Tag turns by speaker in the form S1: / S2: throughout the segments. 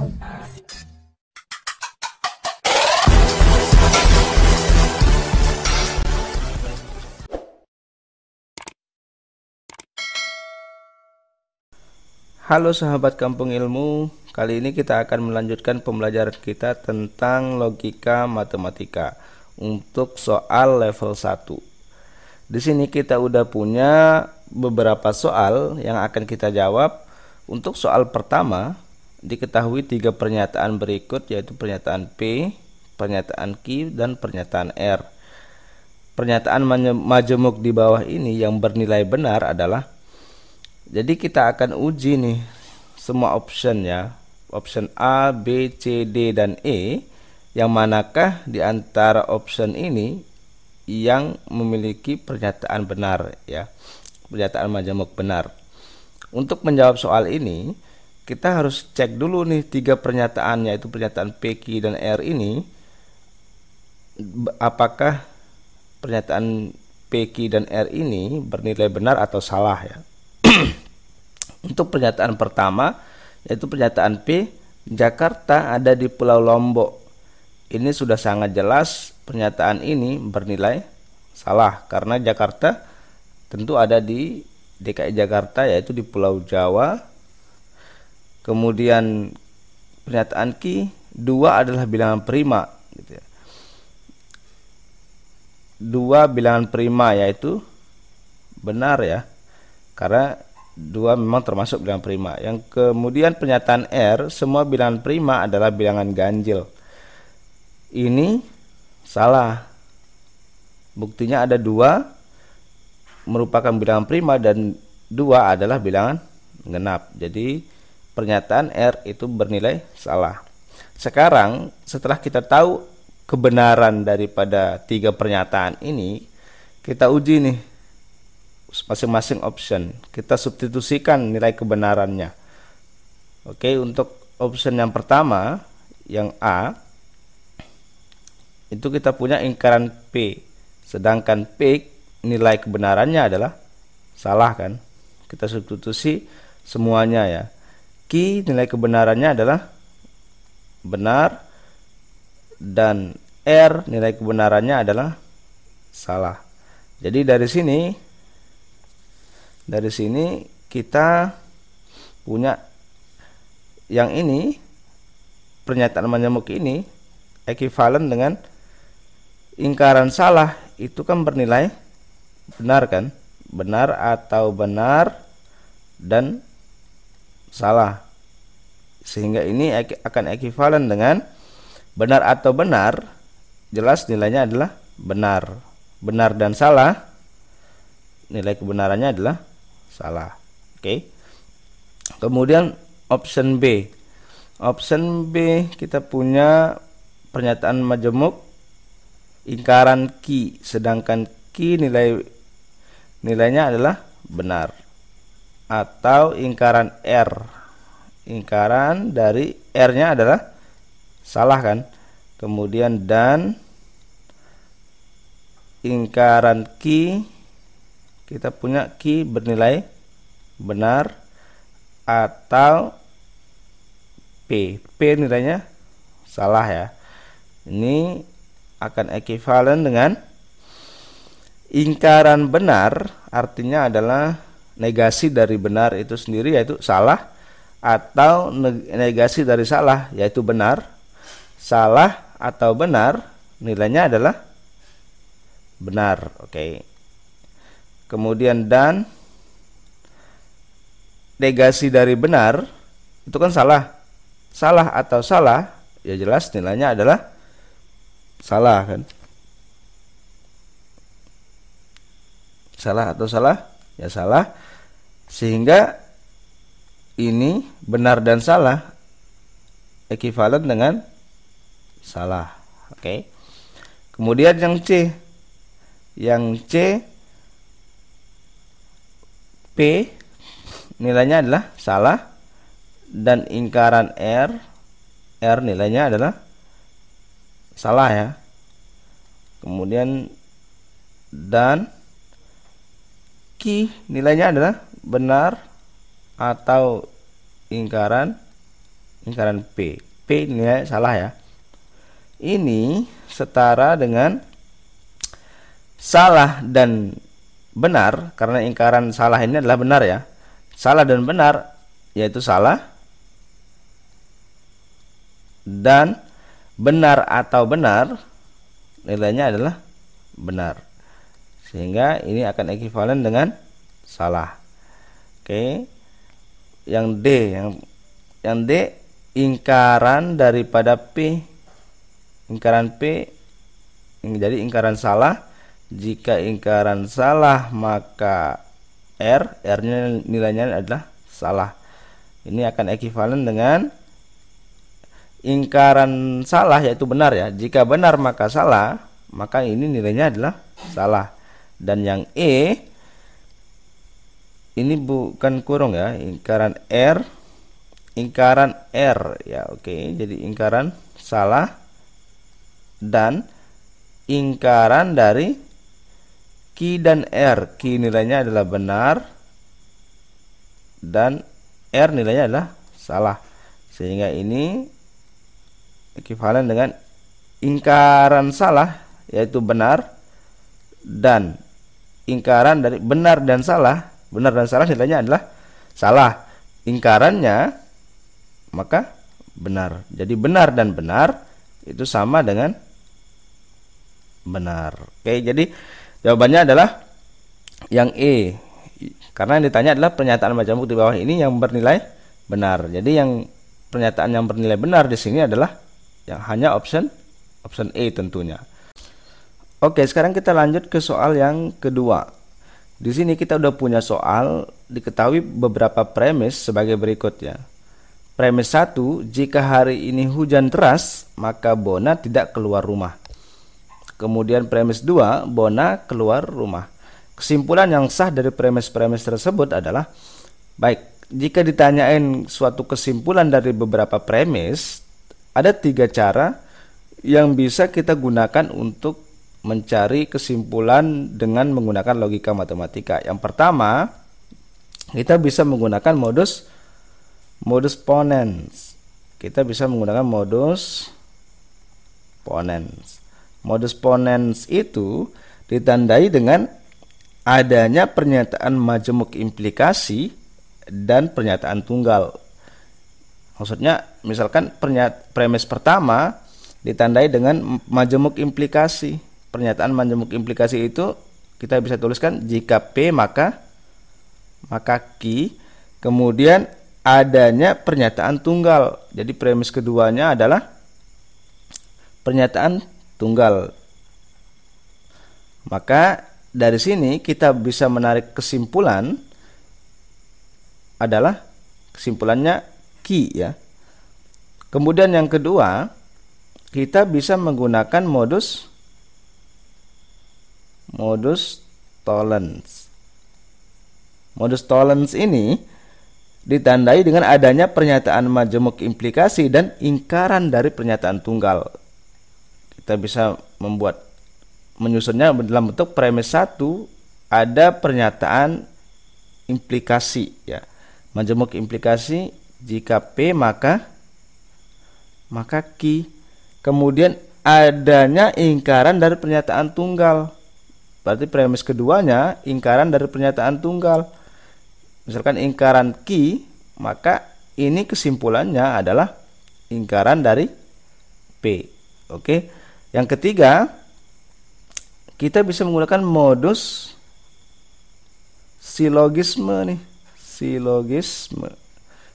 S1: Halo sahabat kampung ilmu, kali ini kita akan melanjutkan pembelajaran kita tentang logika matematika untuk soal level 1. Di sini kita udah punya beberapa soal yang akan kita jawab. Untuk soal pertama, diketahui tiga pernyataan berikut yaitu pernyataan P, pernyataan Q, dan pernyataan R. Pernyataan majemuk di bawah ini yang bernilai benar adalah jadi kita akan uji nih semua option ya. Option A, B, C, D dan E yang manakah di antara option ini yang memiliki pernyataan benar ya. Pernyataan majemuk benar. Untuk menjawab soal ini, kita harus cek dulu nih tiga pernyataan yaitu pernyataan P, Q dan R ini apakah pernyataan P, Q dan R ini bernilai benar atau salah ya. Untuk pernyataan pertama yaitu pernyataan P, Jakarta ada di Pulau Lombok. Ini sudah sangat jelas pernyataan ini bernilai salah karena Jakarta tentu ada di DKI Jakarta yaitu di Pulau Jawa. Kemudian pernyataan Q, dua adalah bilangan prima gitu ya. Dua bilangan prima yaitu benar ya. Karena dua memang termasuk bilangan prima. Yang kemudian pernyataan R, semua bilangan prima adalah bilangan ganjil. Ini salah. Buktinya ada dua merupakan bilangan prima dan dua adalah bilangan genap. Jadi pernyataan R itu bernilai salah. Sekarang setelah kita tahu kebenaran daripada tiga pernyataan ini, kita uji nih masing-masing option. Kita substitusikan nilai kebenarannya. Oke, untuk option yang pertama, yang A, itu kita punya ingkaran P. Sedangkan P nilai kebenarannya adalah salah kan? Kita substitusi semuanya ya. Q nilai kebenarannya adalah benar dan R nilai kebenarannya adalah salah. Jadi dari sini dari sini kita punya yang ini pernyataan menyemuk ini ekuivalen dengan ingkaran salah itu kan bernilai benar kan benar atau benar dan salah. Sehingga ini akan ekuivalen dengan benar atau benar jelas nilainya adalah benar. Benar dan salah nilai kebenarannya adalah salah. Oke? Okay. kemudian option B. Option B kita punya pernyataan majemuk ingkaran ki sedangkan ki nilai nilainya adalah benar atau ingkaran R ingkaran dari R nya adalah salah kan kemudian dan ingkaran ki kita punya Q bernilai benar atau P. P nilainya salah ya. Ini akan ekuivalen dengan ingkaran benar artinya adalah negasi dari benar itu sendiri yaitu salah atau negasi dari salah yaitu benar. Salah atau benar nilainya adalah benar. Oke. Okay kemudian dan negasi dari benar itu kan salah salah atau salah ya jelas nilainya adalah salah kan salah atau salah ya salah sehingga ini benar dan salah ekuivalen dengan salah. Oke. Okay. kemudian yang C. Yang C P nilainya adalah salah dan ingkaran R R nilainya adalah salah ya. Kemudian dan Q nilainya adalah benar atau ingkaran lingkaran P. P nilai salah ya. Ini setara dengan salah dan benar karena ingkaran salah ini adalah benar ya. Salah dan benar yaitu salah dan benar atau benar nilainya adalah benar. Sehingga ini akan ekuivalen dengan salah. Oke. Yang D yang yang D ingkaran daripada P. Ingkaran P jadi ingkaran salah. Jika ingkaran salah maka R R nya nilainya adalah salah. Ini akan ekuivalen dengan ingkaran salah yaitu benar ya. Jika benar maka salah maka ini nilainya adalah salah. Dan yang E ini bukan kurung ya ingkaran R ingkaran R ya oke. Jadi ingkaran salah dan ingkaran dari Q dan R. Q nilainya adalah benar dan R nilainya adalah salah. Sehingga ini ekuivalen dengan ingkaran salah yaitu benar dan ingkaran dari benar dan salah benar dan salah nilainya adalah salah. Ingkarannya maka benar. Jadi benar dan benar itu sama dengan benar. Oke jadi jawabannya adalah yang E karena yang ditanya adalah pernyataan majemuk di bawah ini yang bernilai benar. Jadi yang pernyataan yang bernilai benar di sini adalah yang hanya option option E tentunya. Oke sekarang kita lanjut ke soal yang kedua di sini kita udah punya soal diketahui beberapa premis sebagai berikut ya. Premis 1, jika hari ini hujan deras, maka Bona tidak keluar rumah. Kemudian premis 2, Bona keluar rumah. Kesimpulan yang sah dari premis-premis tersebut adalah baik, jika ditanyain suatu kesimpulan dari beberapa premis, ada tiga cara yang bisa kita gunakan untuk mencari kesimpulan dengan menggunakan logika matematika. Yang pertama, kita bisa menggunakan modus modus ponens. Kita bisa menggunakan modus ponens. Modus ponens itu ditandai dengan adanya pernyataan majemuk implikasi dan pernyataan tunggal. Maksudnya, misalkan premis pertama ditandai dengan majemuk implikasi pernyataan majemuk implikasi itu kita bisa tuliskan jika P maka maka Q kemudian adanya pernyataan tunggal. Jadi premis keduanya adalah pernyataan tunggal. Maka dari sini kita bisa menarik kesimpulan adalah kesimpulannya Q ya. Kemudian yang kedua, kita bisa menggunakan modus modus tollens. Modus tollens ini ditandai dengan adanya pernyataan majemuk implikasi dan ingkaran dari pernyataan tunggal. Kita bisa membuat menyusunnya dalam bentuk premis satu ada pernyataan implikasi ya. Majemuk implikasi jika P maka maka Q. Kemudian adanya ingkaran dari pernyataan tunggal. Berarti premis keduanya ingkaran dari pernyataan tunggal. Misalkan ingkaran ki, maka ini kesimpulannya adalah ingkaran dari P. Oke. Yang ketiga, kita bisa menggunakan modus silogisme nih. Silogisme.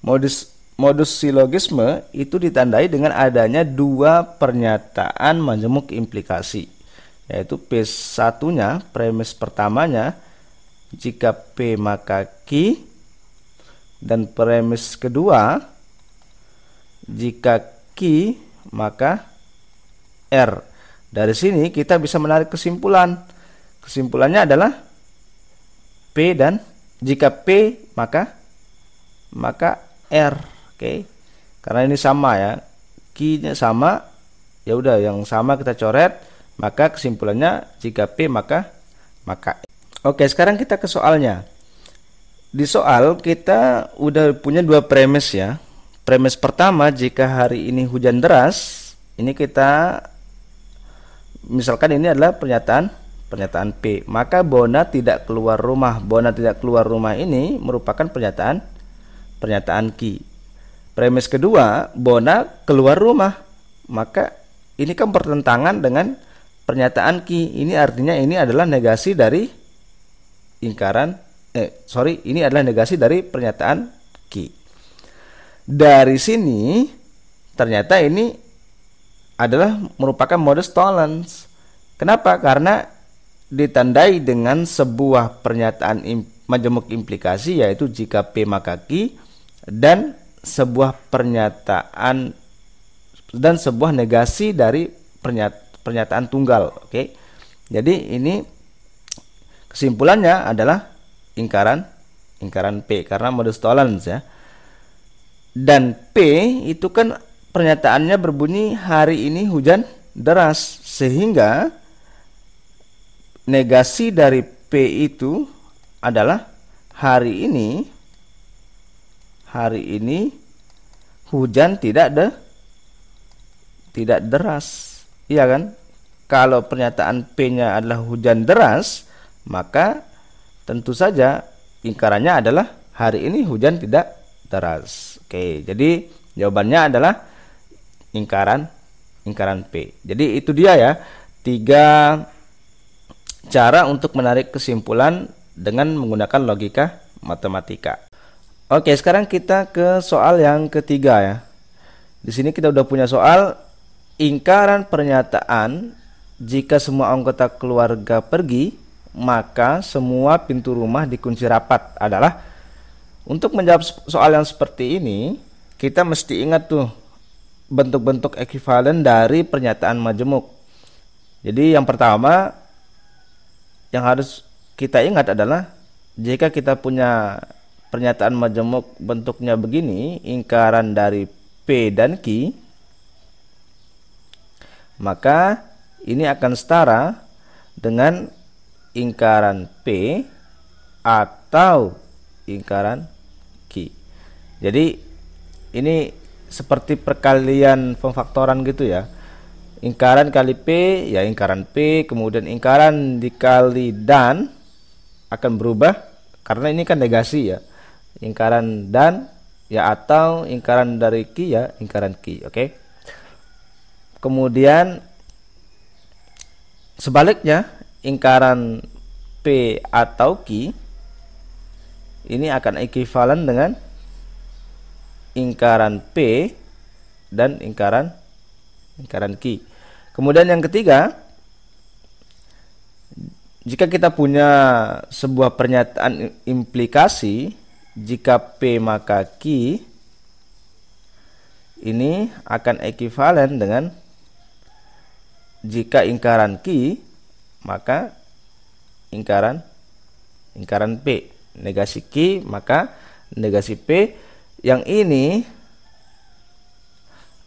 S1: Modus modus silogisme itu ditandai dengan adanya dua pernyataan majemuk implikasi yaitu P1 nya premis pertamanya jika P maka Q dan premis kedua jika Q maka R. Dari sini kita bisa menarik kesimpulan. Kesimpulannya adalah P dan jika P maka maka R oke? Okay? karena ini sama ya. Q nya sama ya udah yang sama kita coret maka kesimpulannya jika P maka maka Oke, sekarang kita ke soalnya. Di soal kita udah punya dua premis ya. premis pertama jika hari ini hujan deras, ini kita misalkan ini adalah pernyataan pernyataan P, maka Bona tidak keluar rumah. Bona tidak keluar rumah ini merupakan pernyataan pernyataan Q. Premis kedua, Bona keluar rumah. Maka ini kan bertentangan dengan pernyataan Q. Ini artinya ini adalah negasi dari ingkaran eh sorry ini adalah negasi dari pernyataan ki dari sini ternyata ini adalah merupakan modus tollens kenapa karena ditandai dengan sebuah pernyataan im, majemuk implikasi yaitu jika p maka ki dan sebuah pernyataan dan sebuah negasi dari pernyataan tunggal oke okay? jadi ini kesimpulannya adalah ingkaran ingkaran P karena modus tollens ya. Dan P itu kan pernyataannya berbunyi hari ini hujan deras sehingga negasi dari P itu adalah hari ini hari ini hujan tidak de tidak deras. Iya kan? Kalau pernyataan P-nya adalah hujan deras, maka tentu saja ingkarannya adalah hari ini hujan tidak deras. Oke, jadi jawabannya adalah ingkaran ingkaran P. Jadi itu dia ya tiga cara untuk menarik kesimpulan dengan menggunakan logika matematika. Oke, sekarang kita ke soal yang ketiga ya. Di sini kita udah punya soal ingkaran pernyataan jika semua anggota keluarga pergi maka semua pintu rumah dikunci rapat adalah untuk menjawab soal yang seperti ini kita mesti ingat tuh bentuk-bentuk ekuivalen dari pernyataan majemuk. Jadi yang pertama yang harus kita ingat adalah jika kita punya pernyataan majemuk bentuknya begini, ingkaran dari P dan Q, maka ini akan setara dengan ingkaran P atau ingkaran Q. Jadi ini seperti perkalian pemfaktoran gitu ya. Ingkaran kali P ya ingkaran P, kemudian ingkaran dikali dan akan berubah karena ini kan negasi ya. Ingkaran dan ya atau ingkaran dari Q ya ingkaran Q, oke. Okay? Kemudian sebaliknya ingkaran P atau Q ini akan ekuivalen dengan ingkaran P dan ingkaran ingkaran Q. Kemudian yang ketiga, jika kita punya sebuah pernyataan implikasi jika P maka Q ini akan ekuivalen dengan jika ingkaran Q maka ingkaran ingkaran P. Negasi Q maka negasi P. Yang ini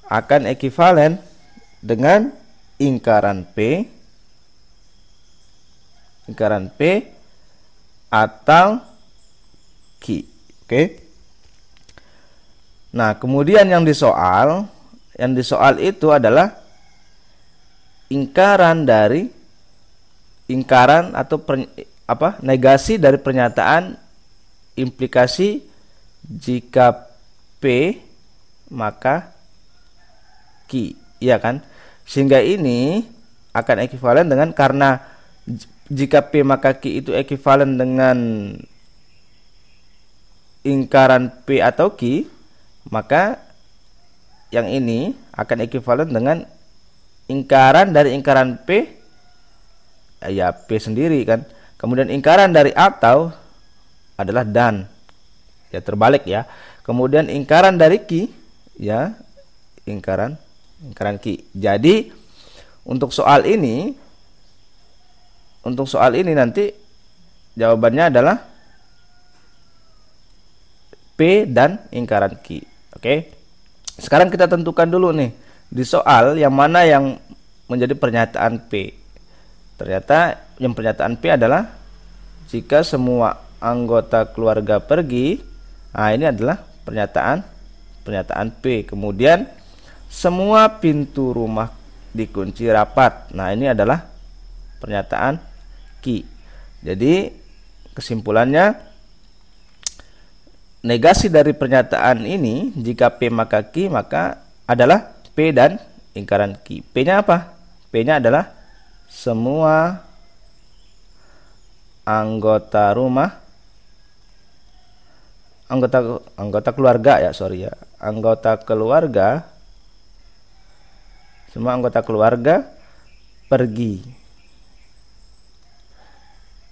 S1: akan ekuivalen dengan ingkaran P. Ingkaran P atau Q oke? Nah kemudian yang disoal yang disoal itu adalah ingkaran dari ingkaran atau per, apa negasi dari pernyataan implikasi jika P maka Q. Iya kan? Sehingga ini akan ekuivalen dengan karena jika P maka Q itu ekuivalen dengan ingkaran P atau Q maka yang ini akan ekuivalen dengan ingkaran dari ingkaran P ya P sendiri kan. Kemudian ingkaran dari atau adalah dan. Ya terbalik ya. Kemudian ingkaran dari ki ya ingkaran ingkaran ki. Jadi untuk soal ini untuk soal ini nanti jawabannya adalah P dan ingkaran ki. Oke. Sekarang kita tentukan dulu nih di soal yang mana yang menjadi pernyataan P. Ternyata yang pernyataan P adalah jika semua anggota keluarga pergi, nah ini adalah pernyataan pernyataan P. Kemudian semua pintu rumah dikunci rapat. Nah, ini adalah pernyataan Q. Jadi kesimpulannya negasi dari pernyataan ini jika P maka Q maka adalah P dan lingkaran Q. P-nya apa? P-nya adalah semua anggota rumah anggota anggota keluarga ya sorry ya anggota keluarga semua anggota keluarga pergi.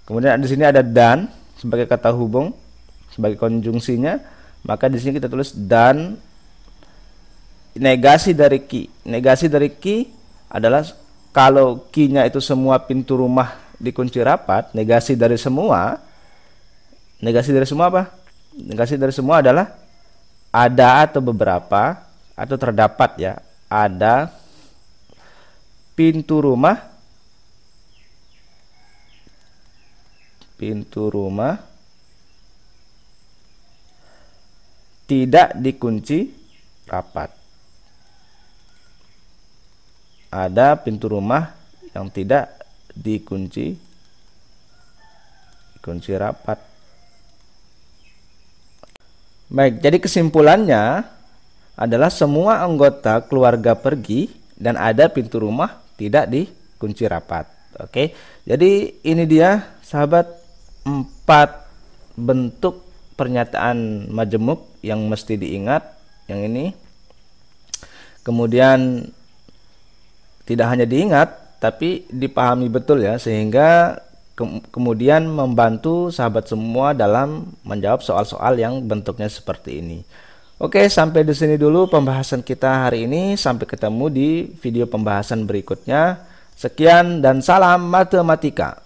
S1: Kemudian di sini ada dan sebagai kata hubung sebagai konjungsinya, maka di sini kita tulis dan negasi dari ki. Negasi dari ki adalah kalau ki-nya itu semua pintu rumah dikunci rapat, negasi dari semua negasi dari semua apa? Negasi dari semua adalah ada atau beberapa atau terdapat ya. Ada pintu rumah pintu rumah tidak dikunci rapat. Ada pintu rumah yang tidak dikunci dikunci rapat. Baik, jadi kesimpulannya adalah semua anggota keluarga pergi dan ada pintu rumah tidak dikunci rapat. Oke, jadi ini dia sahabat empat bentuk pernyataan majemuk yang mesti diingat yang ini. Kemudian tidak hanya diingat tapi dipahami betul ya sehingga ke kemudian membantu sahabat semua dalam menjawab soal-soal yang bentuknya seperti ini. Oke, sampai di sini dulu pembahasan kita hari ini. Sampai ketemu di video pembahasan berikutnya. Sekian dan salam matematika.